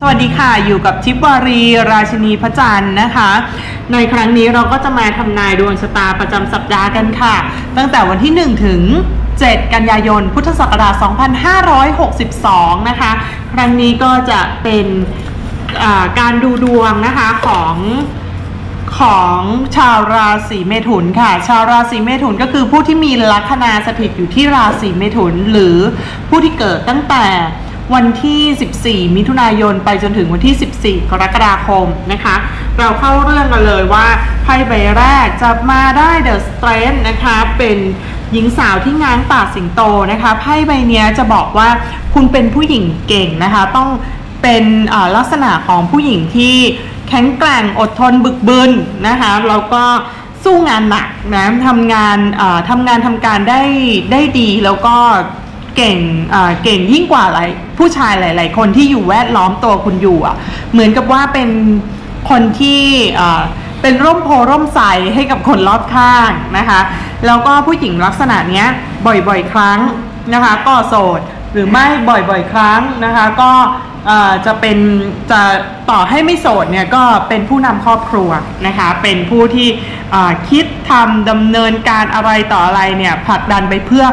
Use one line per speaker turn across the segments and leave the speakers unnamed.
สวัสดีค่ะ อยู่กับทิพวารี ราชินีพระจันทร์นะคะ ในครั้งนี้เราก็จะมาทำนายดวงชะตาประจำสัปดาห์กันค่ะ ตั้งแต่วันที่ 1 ถึง 7 กันยายน พุทธศักราช 2562 นะคะ ครั้งนี้ก็จะเป็นการดูดวงนะคะของของชาวราศีเมถุนค่ะ ชาวราศีเมถุนก็คือผู้ที่มีลัคนาสถิตอยู่ที่ราศีเมถุน หรือผู้ที่เกิดตั้งแต่ วันที่ 14 มิถุนายนไปจนถึงวันที่ 14 กรกฎาคมนะคะ เราเข้าเรื่องกันเลยว่าไพ่ใบแรกจะมาได้เดอะสเตรนนะคะเป็นหญิงสาวที่ง้างปากสิงโตนะคะไพ่ใบเนี้ยจะบอกว่าคุณเป็นผู้หญิงเก่งนะคะ ต้องเป็นลักษณะของผู้หญิงที่แข็งแกร่งอดทนบึกบึนนะคะแล้วก็สู้งานหนักนะทำงานทำงานทำการได้ได้ดีแล้วก็ เก่งอ่าเก่งยิ่งกว่าหลายผู้ชายหลาย ๆ คนที่อยู่แวดล้อมตัวคุณอยู่อะเหมือนกับว่าเป็นคนที่อ่าเป็นร่มโพร่มใสให้กับคนรอบข้างนะคะแล้วก็ผู้หญิงลักษณะเนี้ยบ่อยๆ ครั้งนะคะ ก็โสดหรือไม่บ่อยๆ ครั้งนะคะ ก็ จะเป็นจะต่อให้ไม่โสดเนี่ยก็เป็นผู้นำครอบครัวนะคะเป็นผู้ที่คิดทำดำเนินการอะไรต่ออะไรเนี่ยผลักดันไปเพื่อ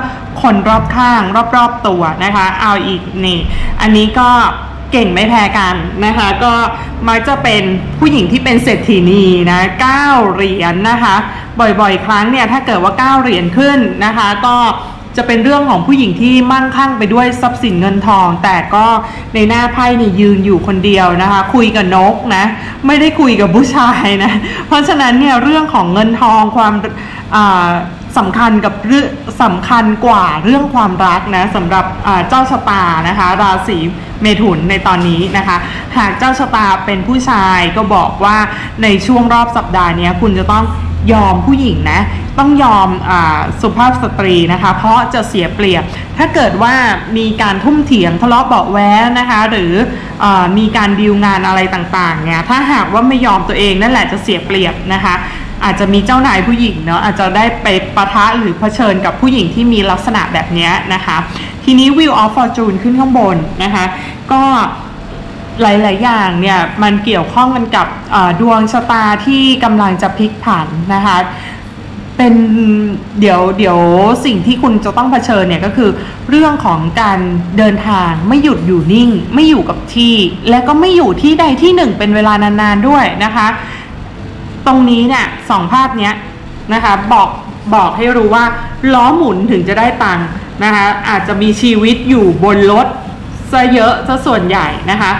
คนรอบข้าง รอบๆตัวนะคะเอาอีกนี่อันนี้ก็เก่งไม่แพ้กันนะคะก็มักจะเป็นผู้หญิงที่เป็นเศรษฐีนีนะเก้าเหรียญนะคะบ่อยๆ ครั้งเนี่ยถ้าเกิดว่าเก้าเหรียญขึ้นนะคะก็ จะเป็นเรื่องของผู้หญิงที่มั่งคั่งไปด้วยทรัพย์สินเงินทอง แต่ก็ในหน้าไพ่เนี่ยยืนอยู่คนเดียวนะคะ คุยกับนกนะไม่ได้คุยกับผู้ชายนะเพราะฉะนั้นเนี่ยเรื่องของเงินทองความอ่าสำคัญกับเรื่องสำคัญกว่าเรื่องความรักนะสำหรับเจ้าชะตานะคะ ราศีเมถุนในตอนนี้นะคะ หากเจ้าชะตาเป็นผู้ชายก็บอกว่าในช่วงรอบสัปดาห์นี้คุณจะต้อง ยอมผู้หญิงนะ ต้องยอมอสุภาพสตรีนะคะ เพราะจะเสียเปรียบ ถ้าเกิดว่ามีการทุ่มเถียงทะเลาะเบาะแว้นะคะ หรืออมีการดีลงานอะไรต่างๆเนี่ยถ้าหากว่าไม่ยอมตัวเองนั่นแหละจะเสียเปรียบนะคะอาจจะมีเจ้านายผู้หญิงเนาะอาจจะได้ไปปะทะหรือเผชิญกับผู้หญิงที่มีลักษณะแบบนี้นะคะ ทีนี้ Wheel of Fortune ขึ้นข้างบนนะคะ ก็ หลาย ๆ อย่างเนี่ยมันเกี่ยวข้องกันกับดวงชะตาที่กำลังจะพลิกผันนะคะเป็นเดี๋ยวเดี๋ยวสิ่งที่คุณจะต้องเผชิญเนี่ยก็คือ เรื่องของการเดินทางไม่หยุดอยู่นิ่ง ไม่อยู่กับที่ และก็ไม่อยู่ที่ใดที่หนึ่งเป็นเวลานาน ๆ ด้วยนะคะ ตรงนี้เนี่ยสองภาพเนี้ยนะคะบอกบอกให้รู้ว่าล้อหมุนถึงจะได้ตังค์นะคะอาจจะมีชีวิตอยู่บนรถซะเยอะซะส่วนใหญ่นะคะ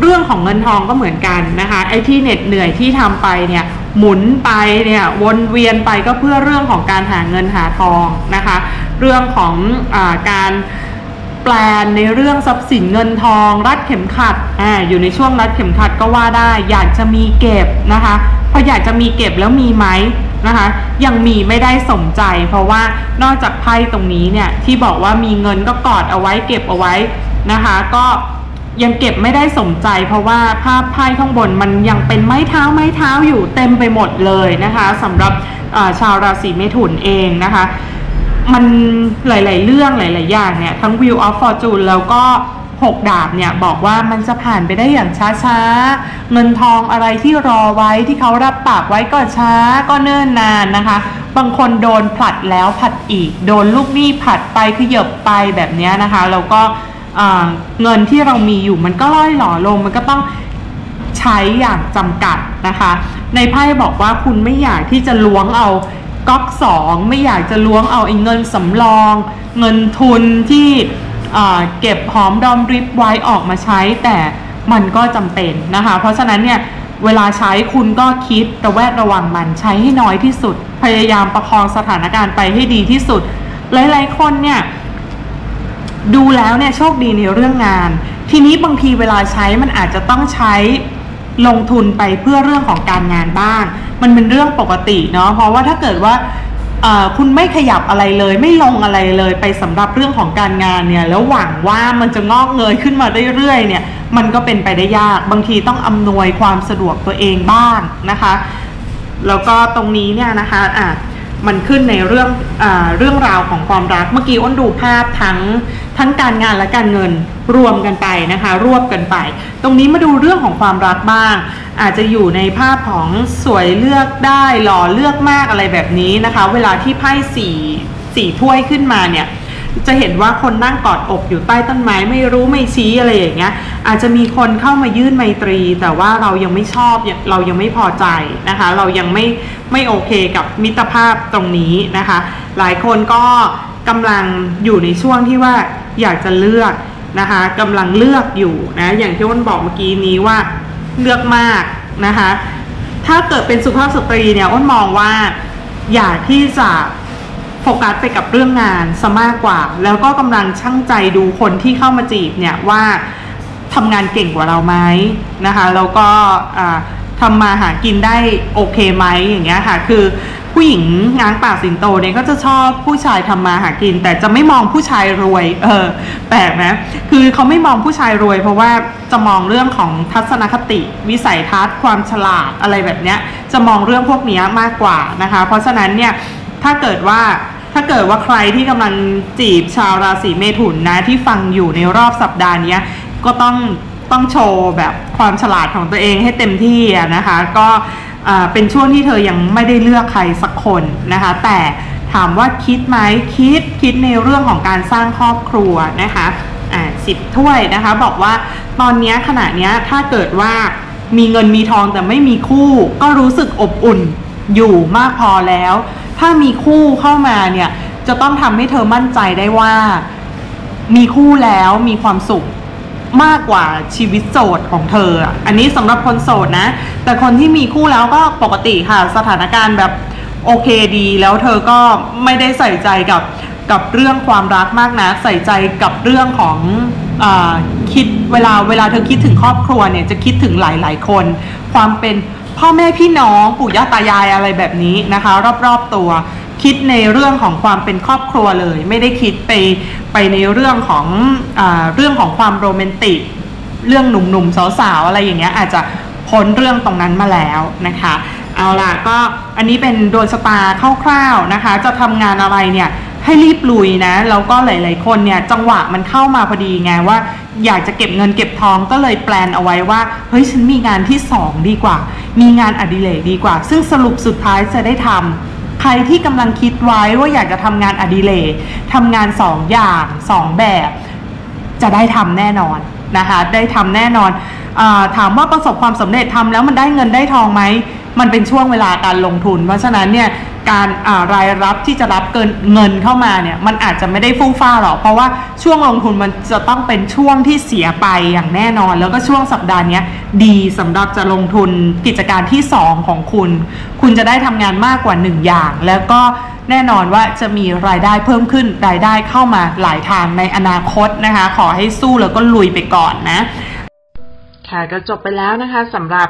เรื่องของเงินทองก็เหมือนกันนะคะไอ้ที่เหน็ดเหนื่อยที่ทำไปเนี่ยหมุนไปเนี่ยวนเวียนไปก็เพื่อเรื่องของการหาเงินหาทองนะคะ เรื่องของอการแปลนในเรื่องทรัพย์สินเงินทอง รัดเข็มขัดอ่าอยู่ในช่วงรัดเข็มขัดก็ว่าได้อยากจะมีเก็บนะคะพออยากจะมีเก็บแล้วมีไหมนะคะยังมีไม่ได้สมใจ เพราะว่านอกจากไพ่ตรงนี้เนี่ยที่บอกว่ามีเงินก็กอดเอาไว้เก็บเอาไว้นะคะ ก็ ยังเก็บไม่ได้สมใจ เพราะว่าภาพไพ่ข้างบนมันยังเป็นไม้เท้าไม้เท้าอยู่เต็มไปหมดเลยนะคะสำหรับชาวราศีเมถุนเองนะคะ มันหลาย ๆ เรื่องหลาย ๆ อย่างเนี่ยทั้ง Wheel of Fortune แล้วก็หกดาบเนี่ยบอกว่ามันจะผ่านไปได้อย่างช้าๆ เงินทองอะไรที่รอไว้ที่เขารับปากไว้ก็ช้าก็เนิ่นนานนะคะ บางคนโดนผลัดแล้วผลัดอีก โดนลูกหนี้ผลัดไปขยบไปแบบนี้นะคะแล้วก็ เงินที่เรามีอยู่มันก็ล่อยหล่อลง มันก็ต้องใช้อย่างจำกัดนะคะ ในไพ่บอกว่าคุณไม่อยากที่จะล้วงเอาก๊อกสองไม่อยากจะล้วงเอาไอ้เงินสำรอง เงินทุนที่เก็บหอมรอมริบไว้ออกมาใช้ แต่มันก็จำเป็นนะคะ เพราะฉะนั้นเนี่ยเวลาใช้คุณก็คิดระแวดระวังมันใช้ให้น้อยที่สุด พยายามประคองสถานการณ์ไปให้ดีที่สุด หลายๆคนเนี่ย ดูแล้วเนี่ยโชคดีในเรื่องงาน ทีนี้บางทีเวลาใช้มันอาจจะต้องใช้ลงทุนไปเพื่อเรื่องของการงานบ้าง มันเป็นเรื่องปกติเนาะเพราะว่าถ้าเกิดว่าคุณไม่ขยับอะไรเลย ไม่ลงอะไรเลยไปสำหรับเรื่องของการงานเนี่ยแล้วหวังว่ามันจะงอกเงยขึ้นมาเรื่อยๆเนี่ยมันก็เป็นไปได้ยากบางทีต้องอำนวยความสะดวกตัวเองบ้างนะคะ แล้วก็ตรงนี้เนี่ยนะคะอะมันขึ้นในเรื่องอเรื่องราวของความรักเมื่อกี้อ้นดูภาพทั้ง ทั้งการงานและการเงินรวมกันไปนะคะ รวบกันไป ตรงนี้มาดูเรื่องของความรักบ้าง อาจจะอยู่ในภาพของสวยเลือกได้หล่อเลือกมากอะไรแบบนี้นะคะ เวลาที่ไพ่สี่สี่ถ้วยขึ้นมาเนี่ยจะเห็นว่าคนนั่งกอดอกอยู่ใต้ต้นไม้ไม่รู้ไม่ชี้อะไรอย่างเงี้ยอาจจะมีคนเข้ามายื่นไมตรี แต่ว่าเรายังไม่ชอบเรายังไม่พอใจนะคะ เรายังไม่ไม่โอเคกับมิตรภาพตรงนี้นะคะ หลายคนก็ กำลังอยู่ในช่วงที่ว่าอยากจะเลือกนะคะกำลังเลือกอยู่นะอย่างที่อ้นบอกเมื่อกี้นี้ว่าเลือกมากนะคะถ้าเกิดเป็นสุภาพสตรีเนี่ยอ้นมองว่าอยากที่จะโฟกัสไปกับเรื่องงานซะมากกว่า แล้วก็กำลังช่างใจดูคนที่เข้ามาจีบเนี่ยว่าทำงานเก่งกว่าเราไหมนะคะแล้วก็ทำมาหากินได้โอเคไหมอย่างเงี้ยค่ะ คือ ผู้หญิงงานปากสิงโตเนี่ยก็จะชอบผู้ชายทำมาหากิน แต่จะไม่มองผู้ชายรวย เออแปลกไหมคือเขาไม่มองผู้ชายรวย เพราะว่าจะมองเรื่องของทัศนคติ วิสัยทัศน์ ความฉลาดอะไรแบบเนี้ย จะมองเรื่องพวกนี้มากกว่านะคะ เพราะฉะนั้นเนี่ยถ้าเกิดว่าถ้าเกิดว่าใครที่กำลังจีบชาวราศีเมถุนนะที่ฟังอยู่ในรอบสัปดาห์นี้ก็ต้องต้องโชว์แบบความฉลาดของตัวเองให้เต็มที่นะคะ ก็ เป็นช่วงที่เธอยังไม่ได้เลือกใครสักคนนะคะ แต่ถามว่าคิดไหมคิดคิดในเรื่องของการสร้างครอบครัวนะคะอ่าสิบถ้วยนะคะ บอกว่าตอนนี้ขณะนี้ถ้าเกิดว่ามีเงินมีทองแต่ไม่มีคู่ ก็รู้สึกอบอุ่นอยู่มากพอแล้ว ถ้ามีคู่เข้ามาเนี่ยจะต้องทำให้เธอมั่นใจได้ว่า มีคู่แล้วมีความสุข มากกว่าชีวิตโสดของเธอ อันนี้สำหรับคนโสดนะ แต่คนที่มีคู่แล้วก็ปกติค่ะสถานการณ์แบบโอเคดี แล้วเธอก็ไม่ได้ใส่ใจกับกับเรื่องความรักมากนะ ใส่ใจกับเรื่องของอคิดเวลาเวลาเธอคิดถึงครอบครัวเนี่ยจะคิดถึงหลายๆคน ความเป็นพ่อแม่พี่น้องปู่ย่าตายายอะไรแบบนี้นะคะ รอบๆตัว คิดในเรื่องของความเป็นครอบครัวเลย ไม่ได้คิดไปไปในเรื่องของอเรื่องของความโรแมนติก เรื่องหนุ่มๆสาวๆอะไรอย่างเงี้ยอาจจะพ้นเรื่องตรงนั้นมาแล้วนะคะเอาล่ะก็อันนี้เป็นโดนสตาคร่าวๆนะคะ จะทำงานอะไรเนี่ยให้รีบลุยนะแล้วก็หลาย ๆ คนเนี่ยจังหวะมันเข้ามาพอดีไงว่า อยากจะเก็บเงินเก็บทองก็เลยแปลนเอาไว้ว่าเฮ้ยฉันมีงานที่ 2 ดีกว่า มีงานอดิเรกดีกว่า ซึ่งสรุปสุดท้ายจะได้ทำ ใครที่กำลังคิดไว้ว่าอยากจะทำงานอดิเรกทำงานสองอย่างสองแบบ จะได้ทำแน่นอนนะคะได้ทำแน่นอนอถามว่าประสบความสำเร็จทำแล้วมันได้เงินได้ทองไหมมันเป็นช่วงเวลาการลงทุน เพราะฉะนั้นเนี่ย การรายรับที่จะรับเกินเงินเข้ามาเนี่ยมันอาจจะไม่ได้ฟุ้งฟ้าหรอก เพราะว่าช่วงลงทุนมันจะต้องเป็นช่วงที่เสียไปอย่างแน่นอน แล้วก็ช่วงสัปดาห์นี้ดีสำหรับจะลงทุนกิจการที่ 2 ของคุณ คุณจะได้ทำงานมากกว่า 1 อย่าง แล้วก็แน่นอนว่าจะมีรายได้เพิ่มขึ้นรายได้เข้ามาหลายทางในอนาคตนะคะ ขอให้สู้แล้วก็ลุยไปก่อนนะค่ะก็จบไปแล้วนะคะสำหรับ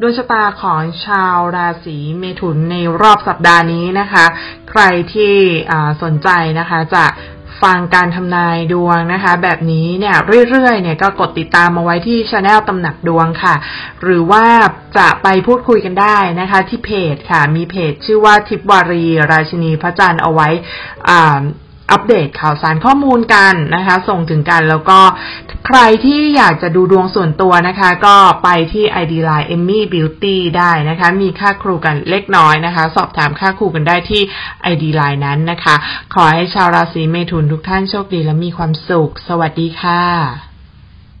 ดวงชะตาของชาวราศีเมถุนในรอบสัปดาห์นี้นะคะ ใครที่สนใจนะคะจะฟังการทำนายดวงนะคะ แบบนี้เนี่ยเรื่อยๆเนี่ยก็กดติดตามมาไว้ที่ช anel ตำหนักดวงค่ะ หรือว่าจะไปพูดคุยกันได้นะคะ ที่เพจค่ะ มีเพจชื่อว่าทิพวารี ราชินีพระจันทร์เอาไว้อ่า อัปเดตข่าวสารข้อมูลกันนะคะ ส่งถึงกันแล้วก็ใครที่อยากจะดูดวงส่วนตัวนะคะ ก็ไปที่ ID Line Emmy Beauty ได้นะคะ มีค่าครูกันเล็กน้อยนะคะ สอบถามค่าครูกันได้ที่ ID Line นั้นนะคะ ขอให้ชาวราศีเมถุนทุกท่านโชคดีและมีความสุข สวัสดีค่ะ